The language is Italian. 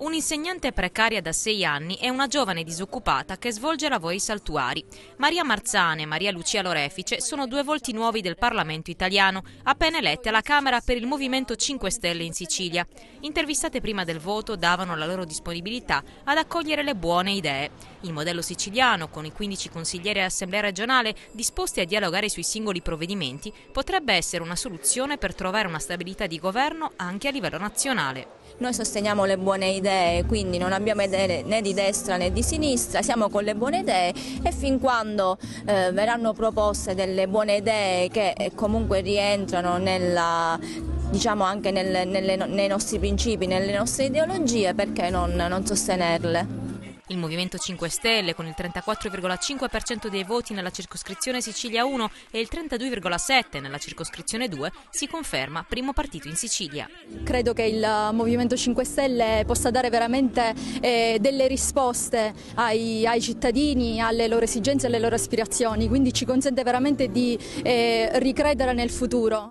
Un'insegnante precaria da sei anni e una giovane disoccupata che svolge lavori saltuari. Maria Marzane e Maria Lucia Lorefice sono due volti nuovi del Parlamento italiano, appena elette alla Camera per il Movimento 5 Stelle in Sicilia. Intervistate prima del voto davano la loro disponibilità ad accogliere le buone idee. Il modello siciliano, con i 15 consiglieri all'Assemblea regionale disposti a dialogare sui singoli provvedimenti, potrebbe essere una soluzione per trovare una stabilità di governo anche a livello nazionale. Noi sosteniamo le buone idee, quindi non abbiamo idee né di destra né di sinistra, siamo con le buone idee e fin quando eh, verranno proposte delle buone idee che eh, comunque rientrano nella, diciamo anche nel, nelle, nei nostri principi, nelle nostre ideologie, perché non, non sostenerle? Il Movimento 5 Stelle, con il 34,5% dei voti nella circoscrizione Sicilia 1 e il 32,7% nella circoscrizione 2, si conferma primo partito in Sicilia. Credo che il Movimento 5 Stelle possa dare veramente eh, delle risposte ai, ai, cittadini, alle loro esigenze e alle loro aspirazioni, quindi ci consente veramente di eh, ricredere nel futuro.